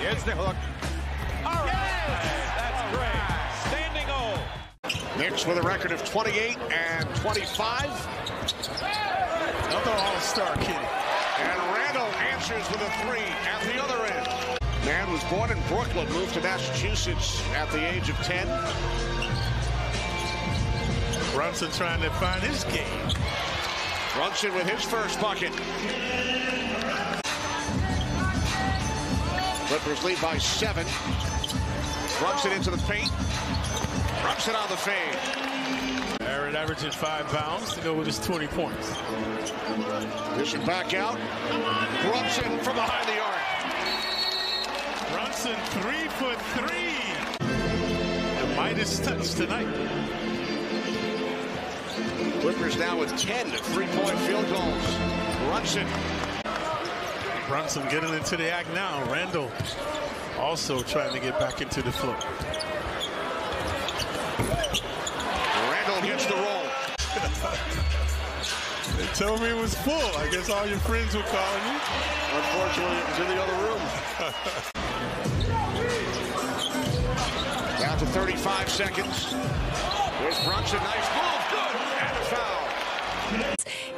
Here's the hook. All right. That's great. Standing O. Knicks with a record of 28 and 25. Another all-star kid. And Randle answers with a three at the other end. Mann was born in Brooklyn, moved to Massachusetts at the age of 10. Brunson trying to find his game. Brunson with his first bucket. Clippers lead by seven. Brunson into the paint. Brunson on the fade. Barrett averaging five pounds to go with his 20 points. Bishop back out. Brunson from behind the arc. Brunson, three foot three. The Midas touch tonight. Clippers now with 10 three-point field goals. Brunson. Brunson getting into the act now. Randle also trying to get back into the flow. Randle gets the roll. they told me it was full. I guess all your friends were calling you. Unfortunately, it was in the other room. Down to 35 seconds. There's Brunson. Nice move.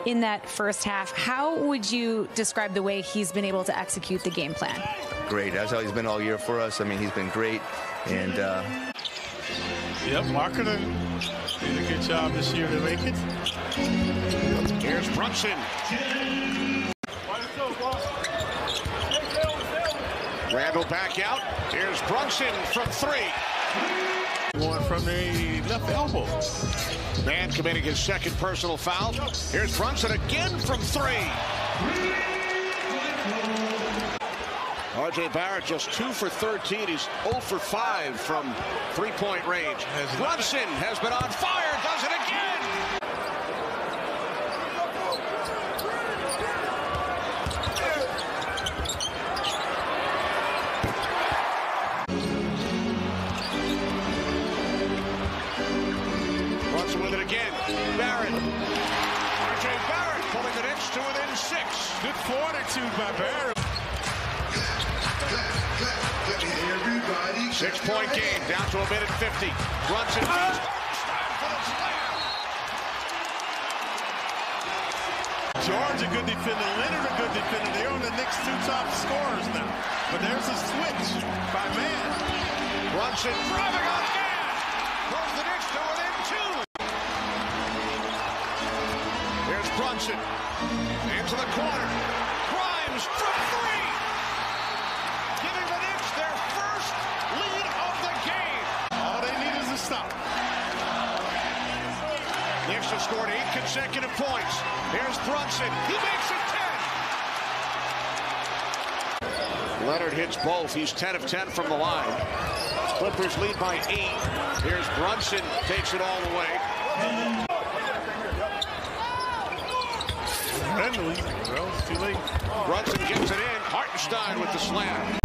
In that first half, how would you describe the way he's been able to execute the game plan? Great. That's how he's been all year for us. I mean, he's been great. And, uh, Yep, Marketing did a good job this year to make it. Here's Brunson. Randle back out. Here's Brunson from three. One from the left elbow. Mann committing his second personal foul. Here's Brunson again from three. RJ Barrett just two for 13. He's 0 for 5 from three-point range. Brunson has been on fire, does it again. Within six. Good fortitude by Barrett. Six-point game, down to a minute 50. Brunson feeds Hartenstein for the slam. George a good defender, Leonard a good defender. They're on the Knicks' two top scorers now. But there's a switch by Mann. Brunson driving on gas. Pulls the Knicks to within two. Here's Brunson. Into the corner. Grimes from three. Giving the Knicks their first lead of the game. All they need is a stop. Knicks have scored eight consecutive points. Here's Brunson. He makes it 10. Leonard hits both. He's 10 of 10 from the line. Clippers lead by eight. Here's Brunson. Takes it all the way. Friendly. Well, it's too late. Brunson gets it in. Hartenstein with the slam.